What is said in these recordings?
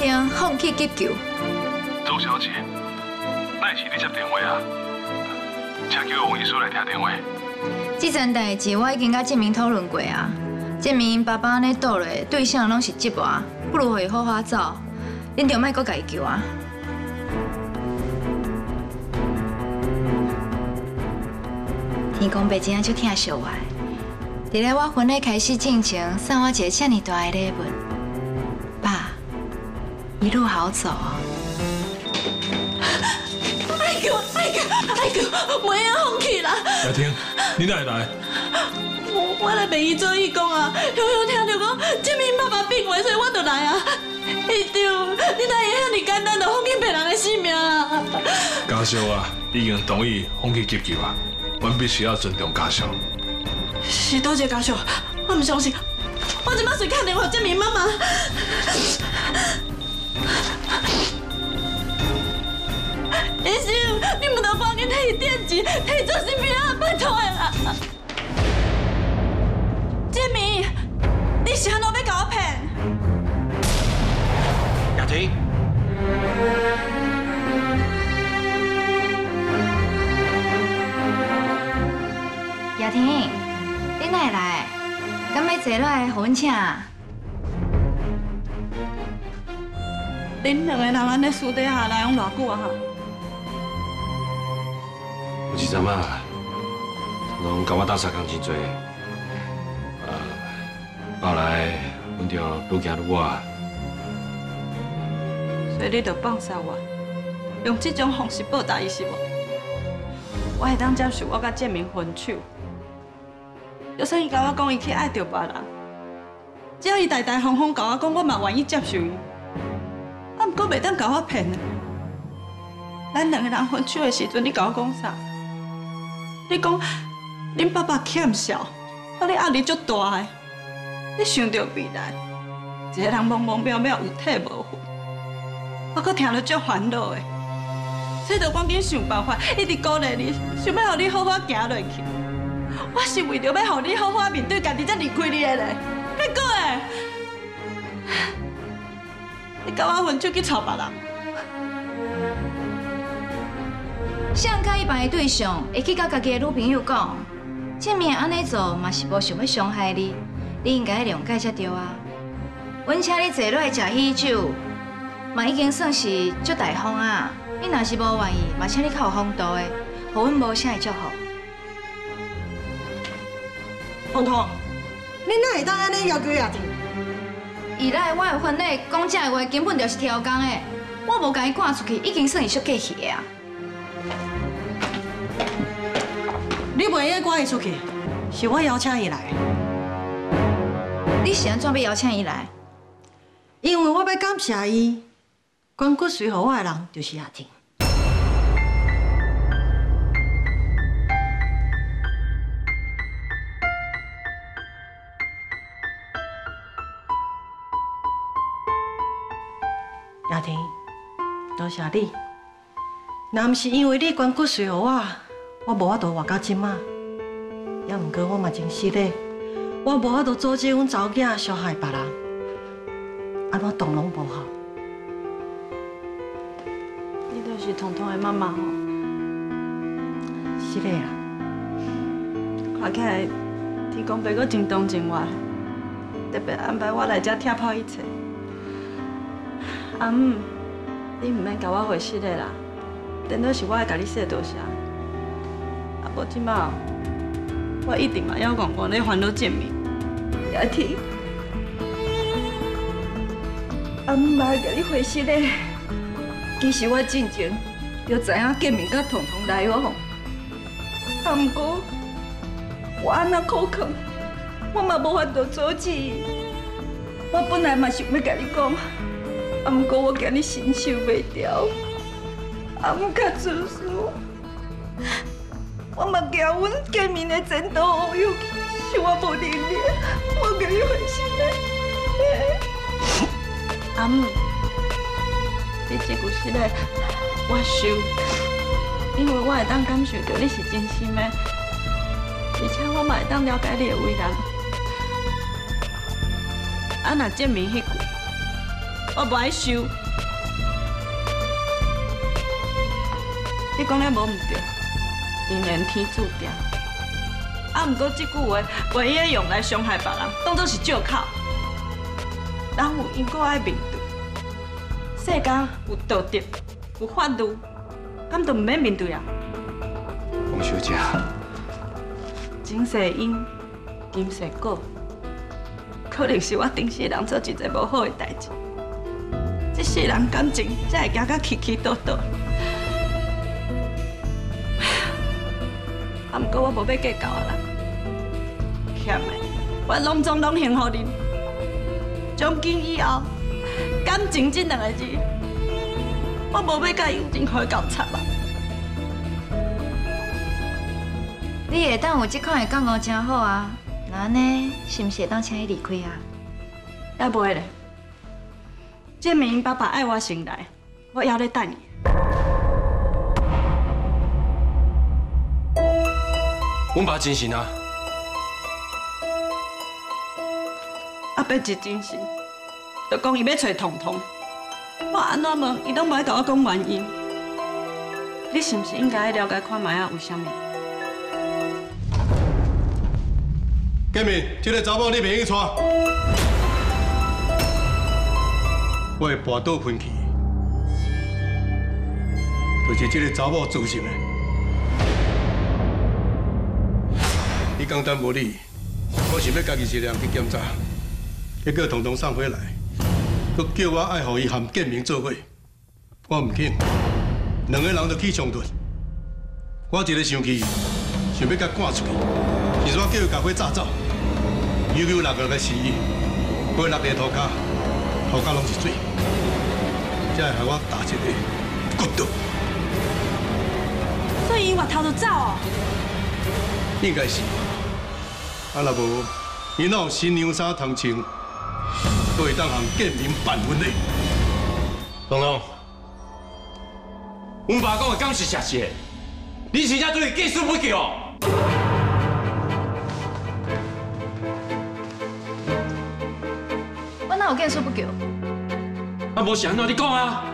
定放弃急救。周小姐，那是你接电话啊？请叫王医师来听电话。这件代志我已经甲建明讨论过啊。建明爸爸安尼倒咧，对象拢是折磨，不如互伊好好走。恁就莫搁家救啊！天公伯真啊就疼惜我。伫咧我婚礼开始进前，送我一个这么大的礼物。爸，一路好走。爱叫爱叫爱叫，唔要放弃啦！雅婷，你哪会来？我我来病院做义工啊，雄雄听到讲建明爸爸病危，所以我就来啊。医长，你哪会遐尼简单就放弃别人的性命啊？家属啊，已经同意放弃急救啊，阮必须要尊重家属。是多谢家属，我唔相信，我即马随打电话证明妈妈。医生，你唔得帮我替电钱，替做性命啊，拜托啦！建明，你是安怎要搞我骗？雅婷，雅婷，你哪会来？敢要坐落来互阮请？恁两个人安尼私底下来用偌久啊？有一阵啊，拢甲我打相共真多，啊，后来阮就愈行愈远。所以你就放下我，用这种方式报答伊是无？我会当接受我甲建明分手，就算伊甲我讲伊去爱着别人，只要伊大大方方甲我讲，我嘛愿意接受伊。啊，毋过袂当甲我骗啊！咱两个人分手的时阵，你甲我讲啥？你讲恁爸爸欠孝，啊，你压力足大的，你想着未来，一个人懵懵渺渺，有体无魂。我搁听了足烦恼的，所以就赶紧想办法，一直鼓励你，想要互你好好行落去。我是为着要互你好好面对家己才离开你的咧。结果诶，你甲我分手去找别人，像甲伊办的对象会去甲家己的女朋友讲，建明安尼做嘛是无想要伤害你，你应该谅解才对啊。阮请你坐落来食喜酒。嘛已经算是足大方啊！你若是无愿意，嘛请你较有风度的，互阮无啥会祝福。彤彤，你哪会当安尼要求雅婷？伊来我的婚礼讲这话，根本就是挑工的。我无甲伊赶出去，已经算是小过气的啊。你袂用赶伊出去，是我邀请伊来。你是安怎要邀请伊来？因为我要感谢伊。关骨髓和我的人就是阿婷。谢你。若毋是因为你关骨髓予我，我无法度活到即马。也毋过我嘛真失礼，我无法度阻止阮查某囝伤害别人，安怎动拢无效。你就是彤彤的妈妈吼，是的啊。看起来天公伯阁真同情我，特别安排我来这贴泡一切。阿姆，你唔免甲我回失的啦，顶多是我爱甲你说多谢。啊，无即马，我一定嘛要讲讲你烦恼见面。雅婷，阿姆嘛甲你回失的。其实我真前就知影见面甲彤彤来往，啊，不过我安那口渴，我嘛无法度阻止。我本来嘛想要甲你讲。啊！不过我今日承受袂了，啊！唔较自私，我嘛惊阮见面的前途无有是我无能力，我甲你回心的。阿母，你这句实在我受，因为我会当感受到你是真心的，而且我嘛会当了解你的为人。啊，若证明迄句。我不爱收。你讲了无唔对，因缘天注定。啊，毋过这句话唯一用来伤害别人，当作是借口。人有因果爱面对，世间有道德，有法律，敢都唔免面对啊？王小姐，前世因，今世果，可能是我前世人做一件无好的代志，这世人感情才会行到起起倒倒。啊，毋过我无要计较啊啦，欠的我拢总拢幸福恁。从今以后，感情这两个字，我无要甲友情可交叉啊。你会当有这款的感觉真好啊！那安尼是毋是会当请伊离开啊？也袂咧，建明爸爸爱我先来，我还咧等你。阮爸真神啊，阿伯一真神，就讲伊要找彤彤，我安怎问，伊拢无爱甲我讲原因。你是毋是应该了解看卖啊？为什么？建明，这个查某你袂用娶，我会跋倒喷气，就是这个查某造成的。你简单无理，我想要家己一个人去检查，结果统统送回来，佮叫我爱互伊含建明做伙，我唔肯，两个人就起冲突，我一个生气，想要甲赶出去。其实我叫伊甲火炸走，悠悠落落来死，火落地涂骹，涂骹拢是水，才会害我打一个骨头。所以伊外头就走哦。应该是，啊若无，伊哪有新娘衫通穿，都会当向建明办婚礼。龙龙，阮爸讲的敢是实事的？你真正对伊见死不救？我哪有见说不救？啊，无是安怎你讲啊？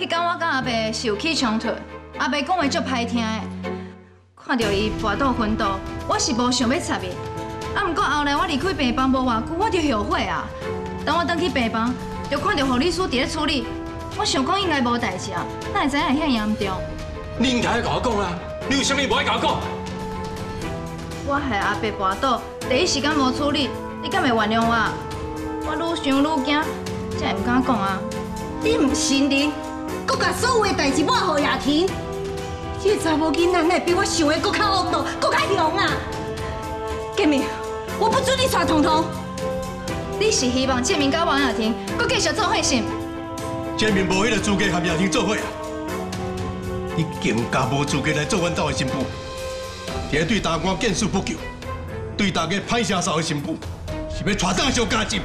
迄天我甲阿伯是有起冲突，阿伯讲话足歹听的，看到伊跋倒昏倒，我是无想要插伊。啊，毋过后来我离开病房无偌久，我就后悔啊。等我返去病房，就看到护理师伫咧处理，我想讲应该无代志啊，哪会知影会遐严重？你应该甲我讲啊！你有啥物无爱甲我讲？我害阿伯跋倒，第一时间无处理，你敢会原谅我？我愈想愈惊，才会毋敢讲啊。你唔信任，搁甲所有的代志抹互亚婷，这个查某囡仔哪会比我想的搁较恶毒，搁较凶啊！建明，我不准你耍彤彤。你是希望建明甲王雅婷搁继续做伙是？建明无迄个资格和亚婷做伙啊！你更加无资格来做阮兜的新妇。伫咧对大官见死不救，对大家歹声扫的新妇，是要带走小家境。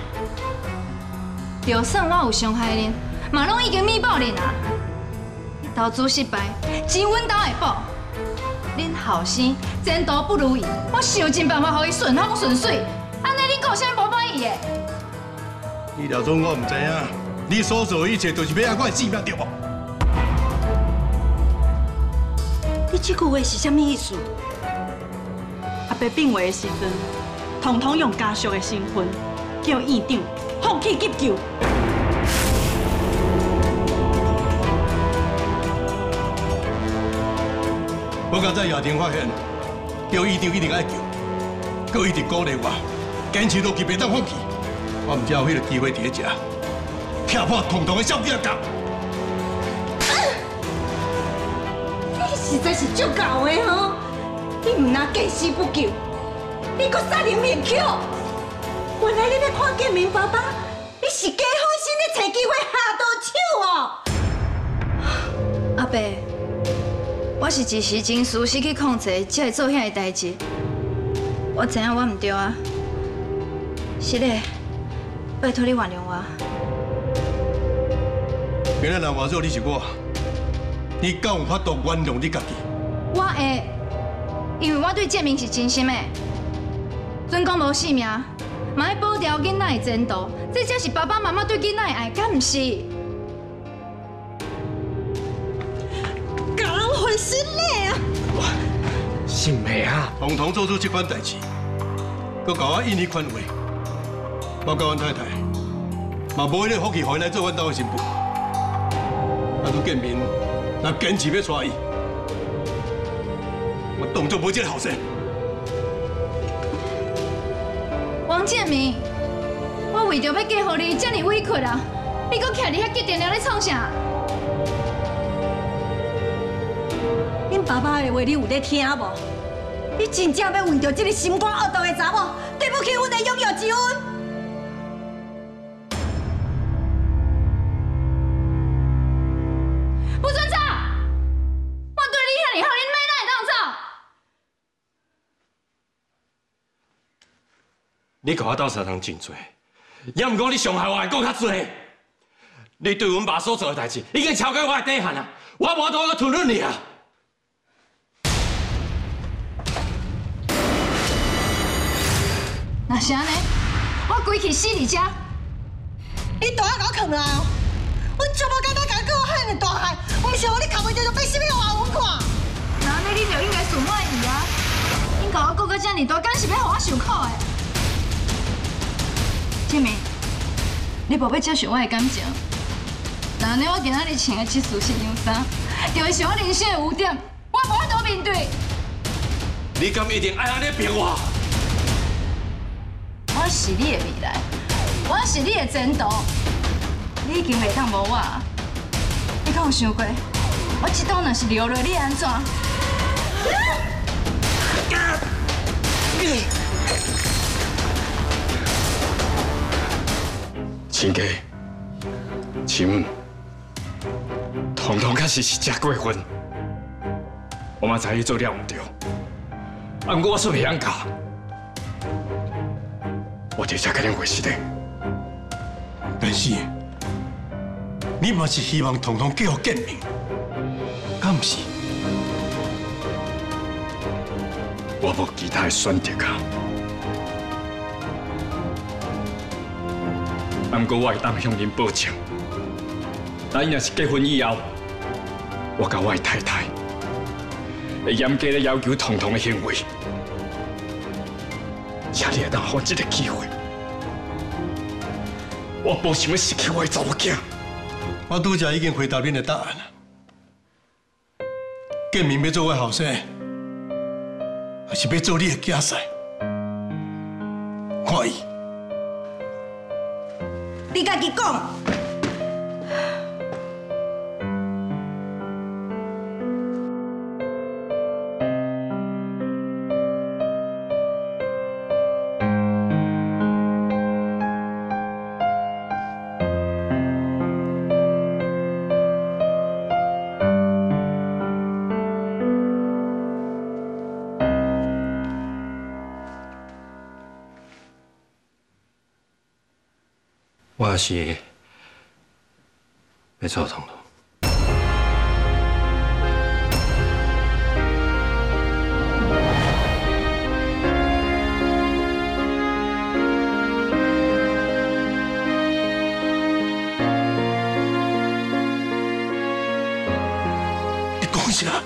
就算我有伤害恁，嘛拢已经弥补恁啊！投资失败，钱阮兜会补。恁后生前途不如意，我想尽办法让伊顺风顺水。安尼恁有啥无满意的？你了总我唔知影，你所做的一切都是要害我的性命，对无？你这句话是啥物意思？阿伯病危的时阵，统统用家属的身份叫院长放弃急救。我刚才叶婷发现，叫医长一定爱救，佮一直鼓励我，坚持落去，袂当放弃。我唔知有迄个机会伫咧遮，踢破彤彤的小计角。你实在是足够的吼！你唔拿见死不救，你搁杀人灭口。原来你要看建明爸爸，你是假好心的找机会下毒手哦！阿伯，我是一时情绪失去控制，才会做遐个代志。我知影我唔对啊，是嘞，拜托你原谅我。原来人话做你是我，你敢有法度原谅你家己？我会，因为我对建明是真心的。准公无性命，嘛要保条囡仔的前途，这才是爸爸妈妈对囡仔的爱，敢毋是？教人会心累啊！姓梅啊！统统做出这款代志，佮搞我印尼款话，我甲阮太太嘛无迄个福气，回来做阮兜的新妇。啊，拄见面，若坚持要娶伊，我当作无这个后生。建明，我为着要嫁给你，这么委屈啊！你搁徛伫遐急电了，咧创啥？恁爸爸的话你有在听无？你真正要为着这个心肝恶毒的查某，对不起阮的养育之恩。你甲我斗相同真多，也毋过你伤害我的更较多。你对阮爸所做的代志，已经超过我的底线啊！我无法度去吞忍你啊！那是安尼，我规气死你家！你大甲我藏来哦！我就无简单甲你讲我害你大害，毋是互你扛袂住就变什么话阮看。那安尼你就应该顺我的意啊！你甲我讲到这么大，敢是要互我受苦的？建明，你无要接受我的感情？那安尼我今仔日穿的这束新娘衫，就会是我人生的污点，我无法度面对。你敢一定爱安尼骗我？我是你的未来，我是你的前途，你已经袂当无我啊。你敢有想过，我这刀若是留落，你会安怎？亲家、亲母，统统确实是吃过分。我嘛知伊做了唔对，啊，我说袂晓教，我直接甲恁回实的。但是，你嘛是希望统统叫我见面，敢毋是？我无其他的选择啊。啊，毋过我会当向您保证，咱若是结婚以后，我甲我的太太会严格的要求彤彤的行为，请你会当给这个机会，我无想要失去我的查某囝。我拄则已经回答恁的答案了。建明要做我后生，还是要做你的囝婿？看伊。你家是要做彤彤。你讲啥？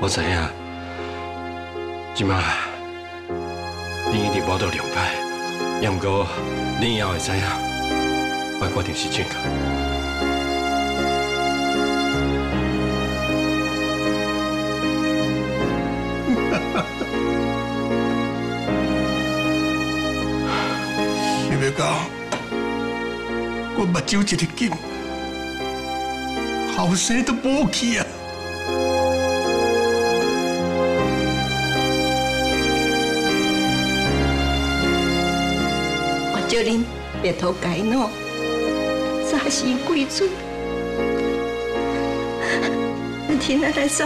我知影，即马你一定无得谅解，也毋过你以后会知影，我决定是正确。想要到我目睭一个紧，后生都无去啊！恁别头改喏，早时归水，你听咱来走。